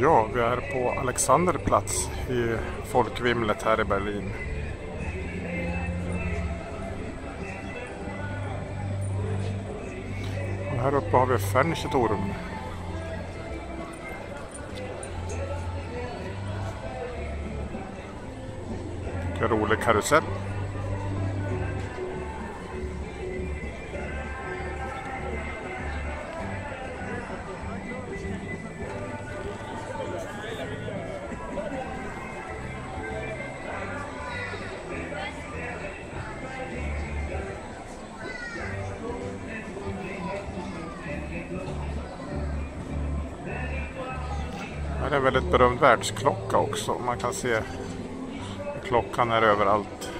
Ja, vi är på Alexanderplatz i folkvimlet här i Berlin. Och här uppe har vi Fernsehturm. Vilken rolig karusell. Här är en väldigt berömd världsklocka också. Man kan se klockan är överallt.